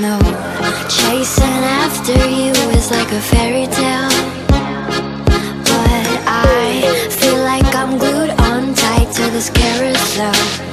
no Chasing after you is like a fairy tale. But I feel like I'm glued on tight to this carousel.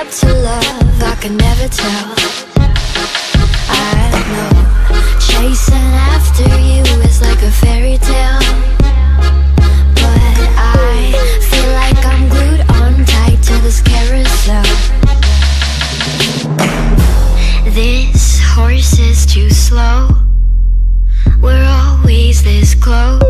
up to love, I can never tell. I know Chasing after you is like a fairy tale. But I feel like I'm glued on tight to this carousel. This horse is too slow. We're always this close.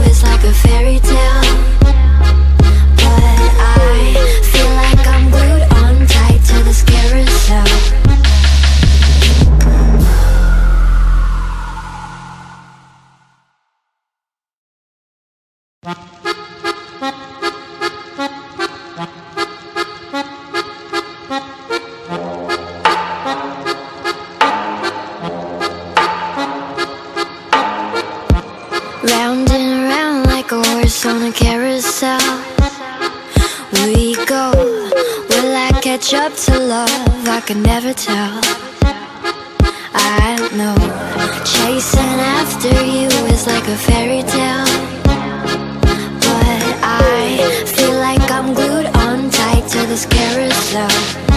on a carousel. We go Will I catch up to love? I can never tell. I don't know Chasing after you is like a fairy tale. But I feel like I'm glued on tight to this carousel.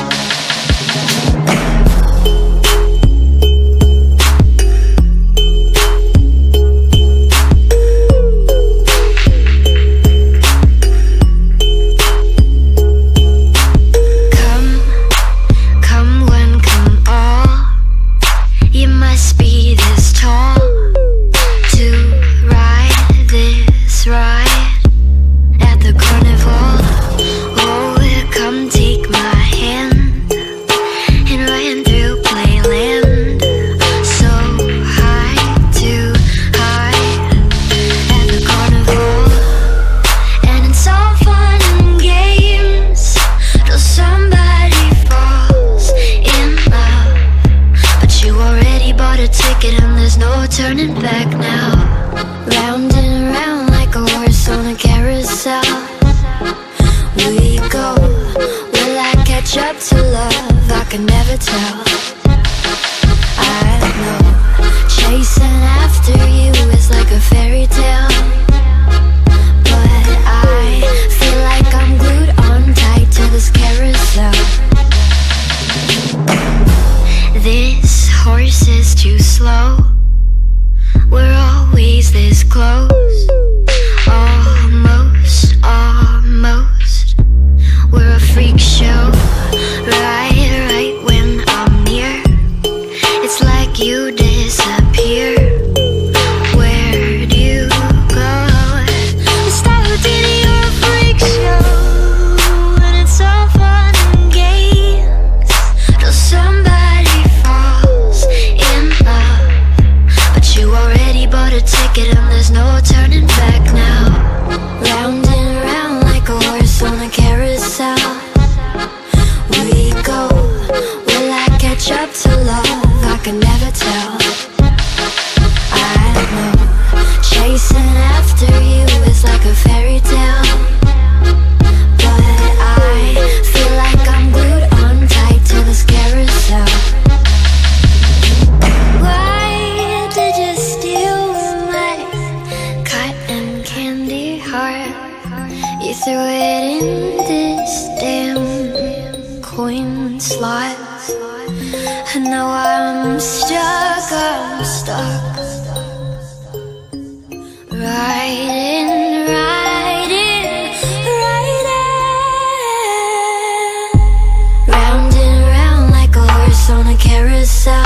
carousel.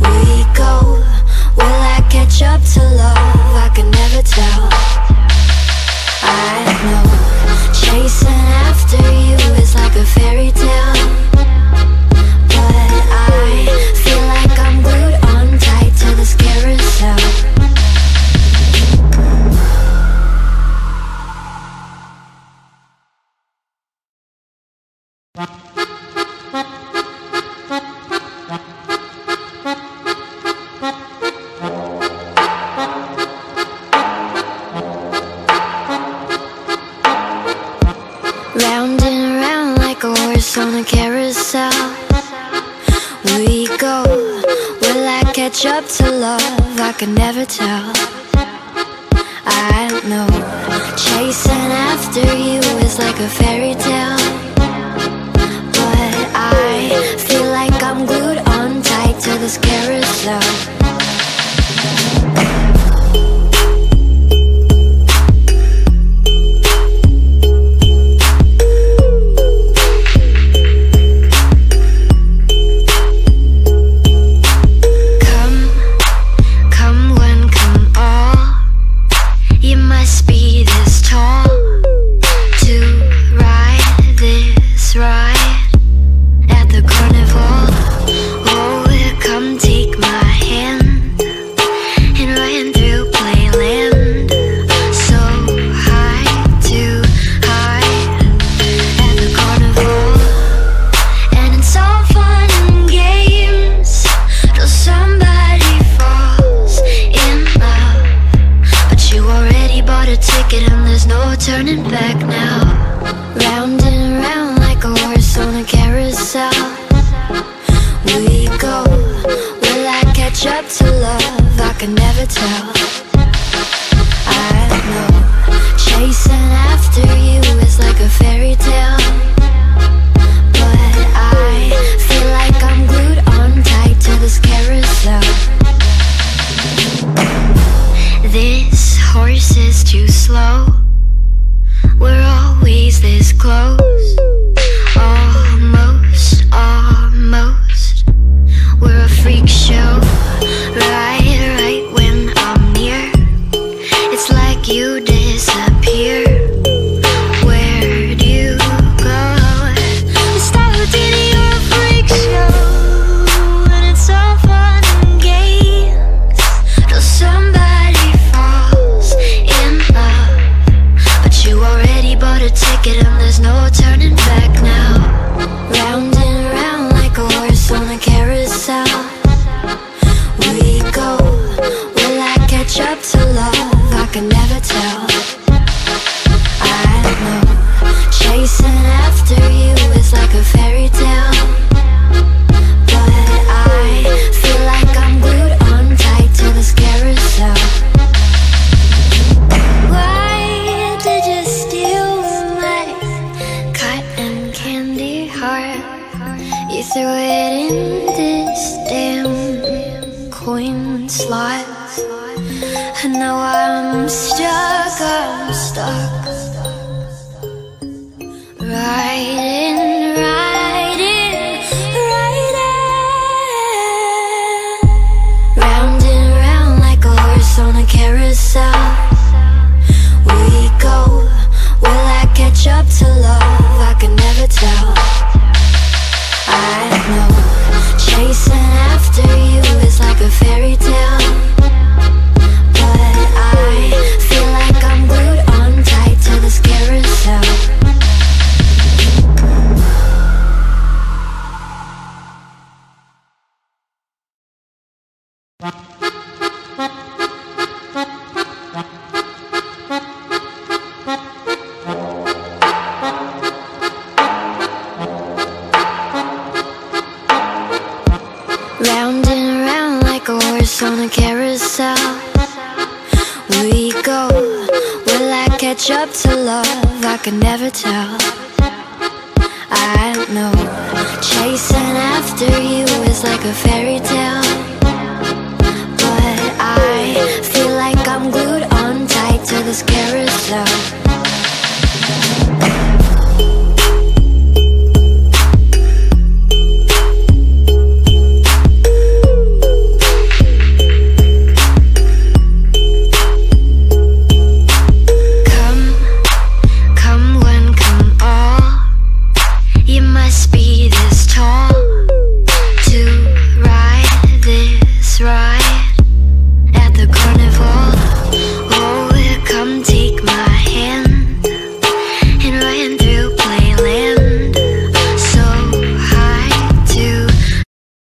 We go Will I catch up to love? I can never tell. I know Chasing after you is like a fairy tale. up to love? I could never tell I don't know Chasing after you is like a fairy tale match up to love, I can never tell. I know Chasing after you is like a fairy tale. But I feel like I'm glued on tight to this carousel. This horse is too slow. We're always this close. freak show. Right slot. And now I'm stuck, I'm stuck. Riding, after you is like a fairy tale. But I feel like I'm glued on tight to this girl